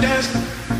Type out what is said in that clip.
dance.